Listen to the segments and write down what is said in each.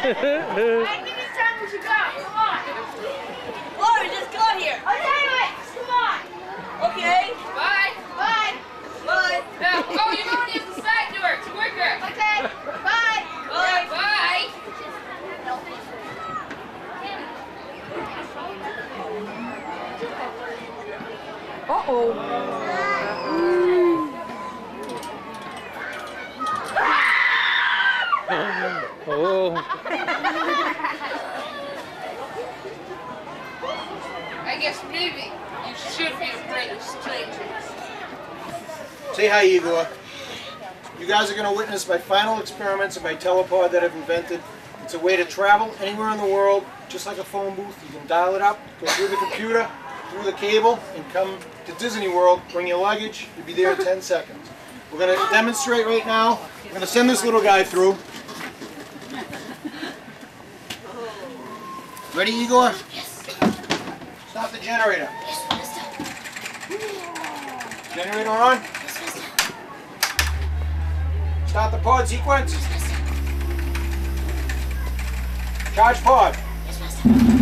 I think it's time we should go. Come on. Laura just got here. I'll tell you what. Come on. Okay. Bye. Bye. Bye. Oh, you're going to use the side door. It's quicker. Okay. Bye. Bye. Bye. Uh-oh. Oh. I guess maybe you should be afraid of strangers. Say hi, Igor. You guys are going to witness my final experiments of my telepod that I've invented. It's a way to travel anywhere in the world, just like a phone booth. You can dial it up, go through the computer, through the cable, and come to Disney World, bring your luggage. You'll be there in 10 seconds. We're going to demonstrate right now. We're going to send this little guy through. Ready, Igor? Yes. Stop the generator. Generator on. Start the pod sequence. Charge pod.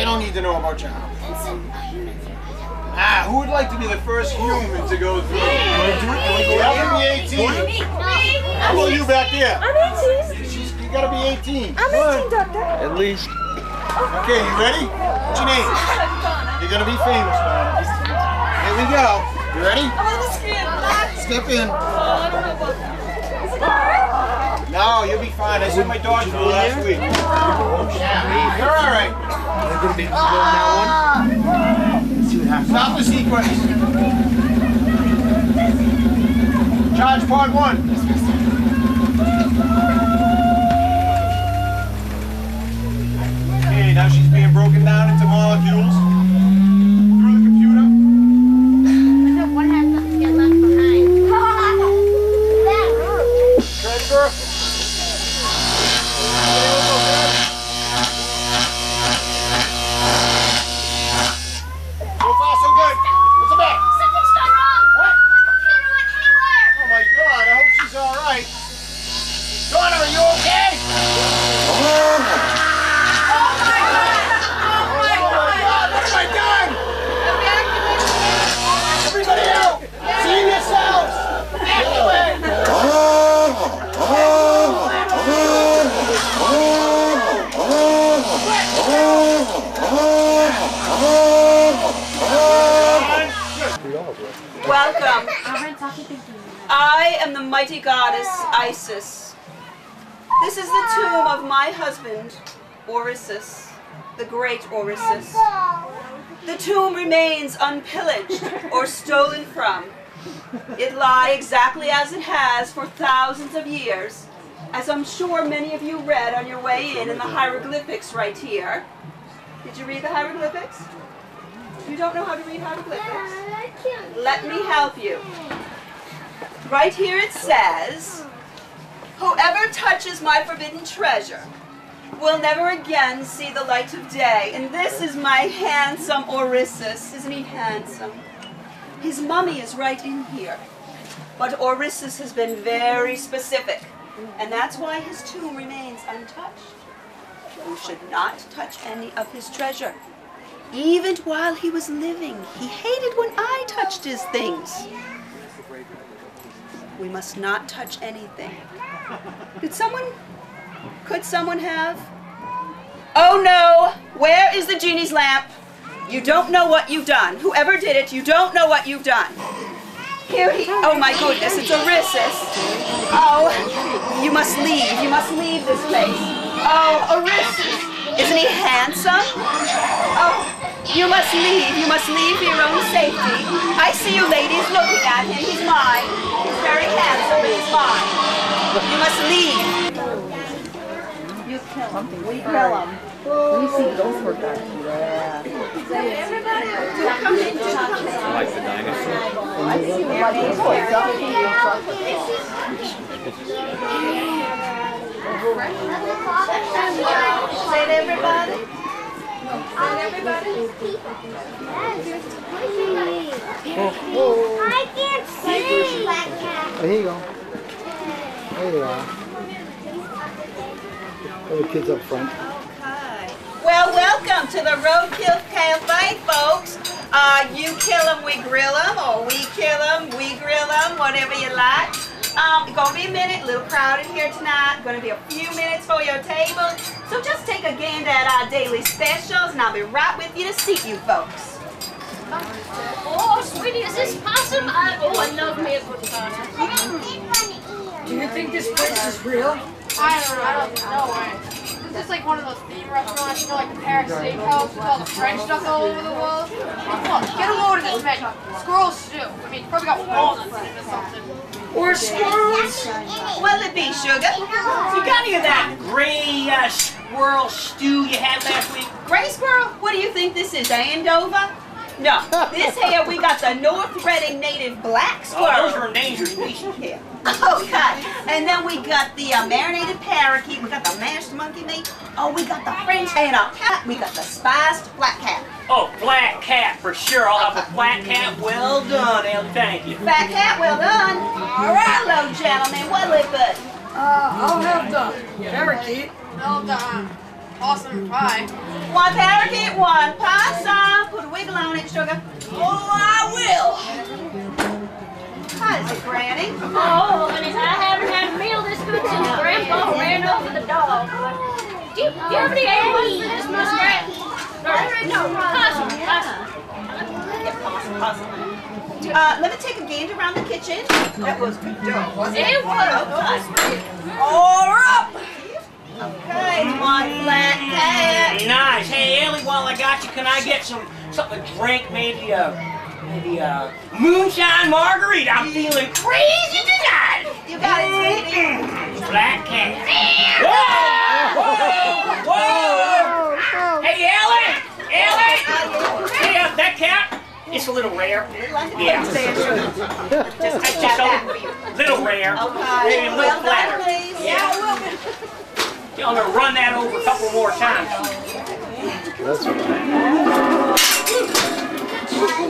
They don't need to know about your house. Ah, who would like to be the first human to go through? You have to be 18. How about you back there? I'm 18. She's, you gotta be 18. I'm 18, doctor. At least. Okay, you ready? What's your name? You're gonna be famous, Donna. Here we go. You ready? Step in. No, you'll be fine. I sent my dog through last week. You're all right. Stop the sequence. Charge part one. Okay, now she's being broken down Isis. This is the tomb of my husband, Orisis, the great Orisis. The tomb remains unpillaged or stolen from. It lie exactly as it has for thousands of years, as I'm sure many of you read on your way in in the hieroglyphics right here. Did you read the hieroglyphics? You don't know how to read hieroglyphics? Let me help you. Right here it says, Whoever touches my forbidden treasure will never again see the light of day. And this is my handsome Orisis. Isn't he handsome? His mummy is right in here. But Orisis has been very specific. And that's why his tomb remains untouched. You should not touch any of his treasure. Even while he was living, he hated when I touched his things. We must not touch anything. Did someone, could someone have? Oh no! Where is the genie's lamp? You don't know what you've done. Whoever did it, you don't know what you've done. Here he, oh my goodness, it's Orissus. Oh, you must leave, you must leave this place. Oh, Orissus, isn't he handsome? Oh, you must leave, you must leave for your own safety. I see you ladies looking at him, he's mine. He's very handsome, he's mine. You must leave. You kill him, we kill him. We see those were done. Yeah. Like the dinosaur. Say it, everybody. I can't see. Black. Oh, here you go. There you are. All the kids up front. Hi. Well, welcome to the Roadkill Cafe, folks. Uh, you kill 'em, we grill 'em, or we kill 'em, we grill 'em, whatever you like. Um, it's gonna be a minute, a little crowded here tonight. Gonna be a few minutes for your table. So just take a gander at our daily specials, and I'll be right with you to seat you folks. Oh, sweetie, is this possum? I, oh, I love me a good possum. Do you think this place is real? I don't know. I don't know. Right? This is like one of those theme restaurants, you know, like the Paris Steakhouse with all the French stuff all over the walls. Look, get a load of this menu. Squirrel stew. I mean, it's probably got walnuts in it or something. Or squirrels? Well, it be sugar. You got any of that gray uh, squirrel stew you had last week? Gray squirrel? What do you think this is, Andover? No, this here we got the North Reading native black Oh, those squirrel. are endangered species. Yeah. Okay. And then we got the uh, marinated parakeet. We got the mashed monkey meat. Oh, we got the French and a cat. We got the spiced black cat. Oh, black cat for sure. I'll have a black cat. Well done, Ellie. Thank you. Black cat, well done. All right, hello, gentlemen. What'll it be? Uh, I'll have the parakeet. No, the um, possum pie. One parakeet, one possum. Put a wiggle on it, sugar. Oh, I will. How's it, Granny? Oh, honey, I haven't had a meal this good since Grandpa ran over the dog. Do you, do you have any eggs for this muskrat? Or, no, possum, possum. Uh, let me take a gander around the kitchen. That was good job, wasn't it? It was. All up. Okay, one flat cat. Nice. Hey, Ellie, while I got you, can I get some something to drink? Maybe a maybe a moonshine margarita. I'm feeling crazy tonight. You got it, sweetie. Mm, Black cat. Whoa! Whoa! Whoa! Hey, Ellie! Ellie! Hey, uh, that cat. It's a little rare. Yeah. Just It's take just that a back. little rare. Okay. Maybe a little Well done, flatter. please. Yeah. I'm gonna run that over a couple more times. That's right.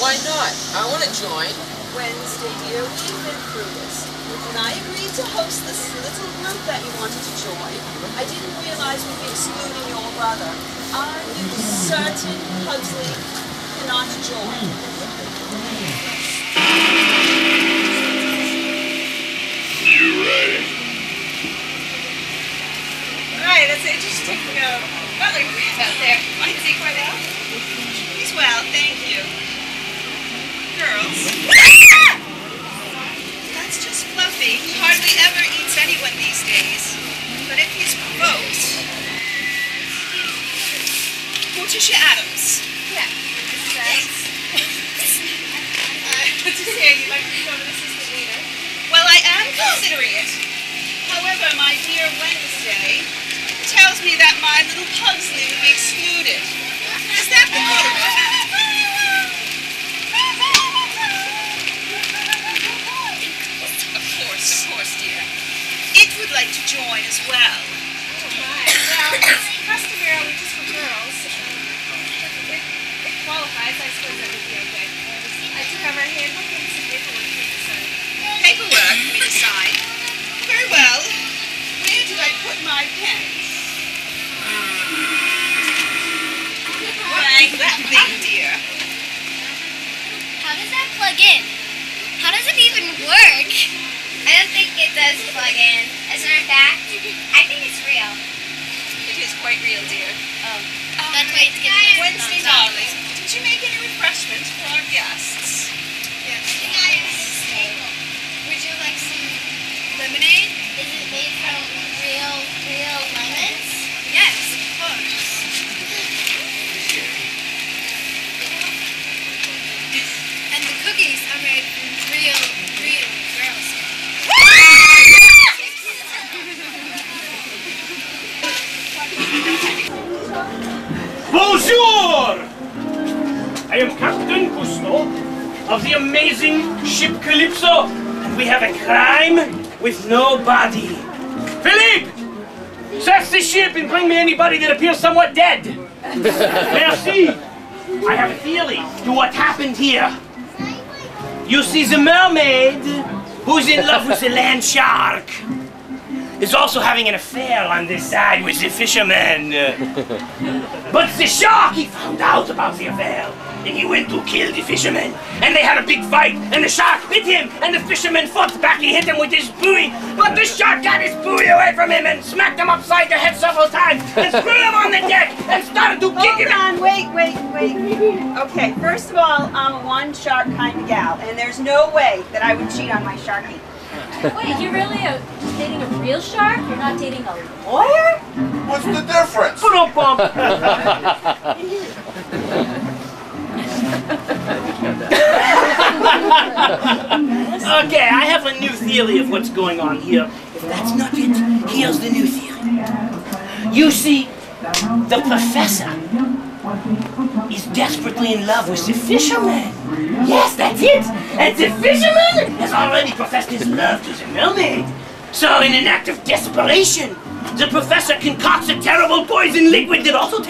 Why not? I want to join. Wednesday, dear, we've been through this. When I agreed to host this little group that you wanted to join, I didn't realize we'd be excluding your brother. Are you certain Pugsley cannot join? Right, that's interesting. Uh, butler out there. Want to see Cordell? He's well, thank you. Girls. That's just Fluffy. He hardly ever eats anyone these days. But if he's provoked. Morticia Addams. Yeah. Thanks. uh, good to hear you'd like to become an assistant leader. Well, I am considering it. However, my dear Wednesday tells me that my little Pugsley will be excluded. Join as well. Oh, well, it's customarily just for girls. If it qualifies, I suppose that would be okay. I took over a handbook and some paperwork for you to sign. Paperwork real, dear. Um, oh. That's why it's us Wednesday, darling, did you make any refreshments for our guests? Yes. Would you like some lemonade? Is it made from real, real of the amazing ship Calypso, and we have a crime with no body. Philippe! Search the ship and bring me anybody that appears somewhat dead. Merci! I have a theory to what happened here. You see, the mermaid, who's in love with the land shark, is also having an affair on this side with the fisherman. But the shark, he found out about the affair, and he went to kill the fisherman. And they had a big fight, and the shark bit him, and the fisherman fought back. He hit him with his buoy, but the shark got his buoy away from him and smacked him upside the head several times, and threw him on the deck, and started to kick him. Hold him. on, wait, wait, wait. Okay, first of all, I'm a one shark kind of gal, and there's no way that I would cheat on my sharky. Wait, you're really a, dating a real shark? You're not dating a lawyer? What's the difference? Okay, I have a new theory of what's going on here. If that's not it, here's the new theory. You see, the professor is desperately in love with the fisherman. Yes, that's it. And the fisherman has already professed his love to the mermaid. So, in an act of desperation, the professor concocts a terrible poison liquid that also takes